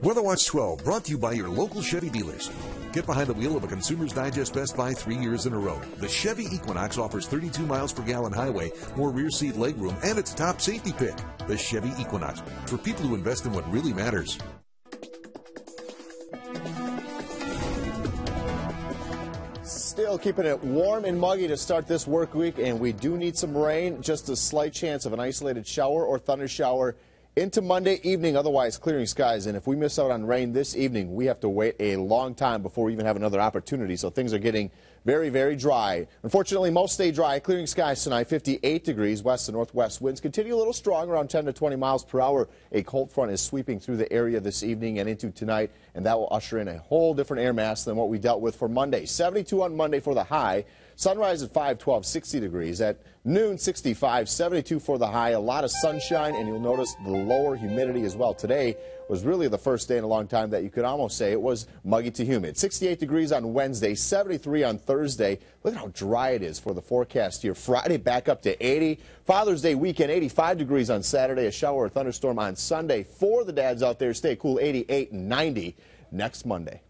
Weather Watch 12 brought to you by your local Chevy dealers. Get behind the wheel of a Consumer's Digest Best Buy three years in a row. The Chevy Equinox offers 32 miles per gallon highway, more rear seat legroom, and it's top safety pick. The Chevy Equinox for people who invest in what really matters. Still keeping it warm and muggy to start this work week, and we do need some rain. Just a slight chance of an isolated shower or thunder shower into Monday evening, otherwise clearing skies. And if we miss out on rain this evening, we have to wait a long time before we even have another opportunity. So things are getting very, very dry. Unfortunately, most stay dry. Clearing skies tonight, 58 degrees. West to northwest winds continue a little strong, around 10 to 20 miles per hour. A cold front is sweeping through the area this evening and into tonight, and that will usher in a whole different air mass than what we dealt with for Monday. 72 on Monday for the high. Sunrise at 512, 60 degrees. At noon, 65, 72 for the high. A lot of sunshine, and you'll notice the lower humidity as well. Today was really the first day in a long time that you could almost say it was muggy to humid. 68 degrees on Wednesday, 73 on Thursday. Look at how dry it is for the forecast here. Friday back up to 80. Father's Day weekend, 85 degrees on Saturday. A shower or thunderstorm on Sunday. For the dads out there, stay cool, 88 and 90 next Monday.